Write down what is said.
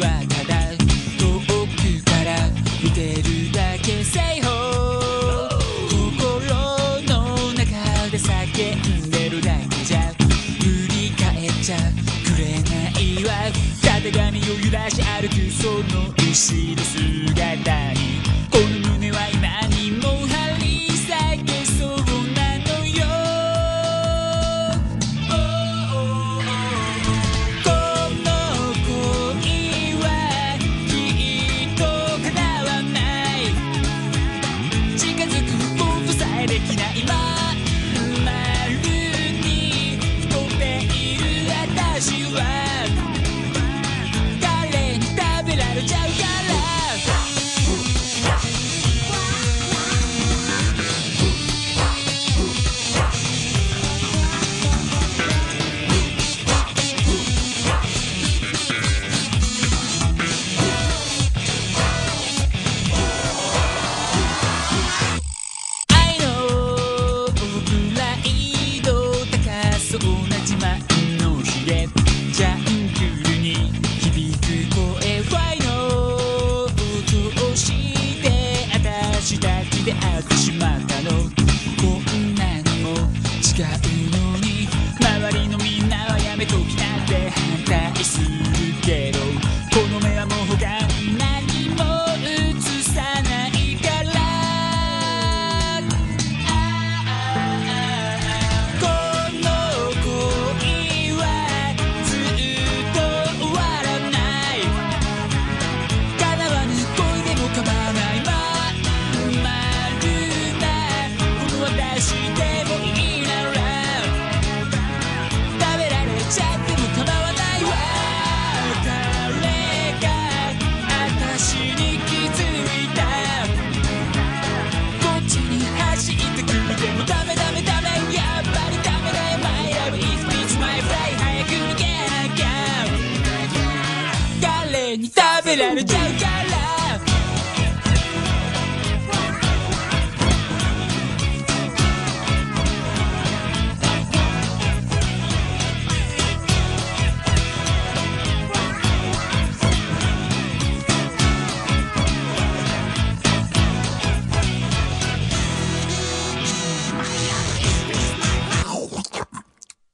はただ遠くから見てるだけ。Say ho 心の中で叫んでるだけじゃ。振り返っちゃくれないわ。たてがみを揺らし歩くその後ろ姿に。この胸は今めときなんて反対するけどこの目はもう他に何も映さないから。この恋はずっと終わらない。叶わぬ恋でも構わない。まん丸なこの私で Benita Bellamy, ciao, ciao,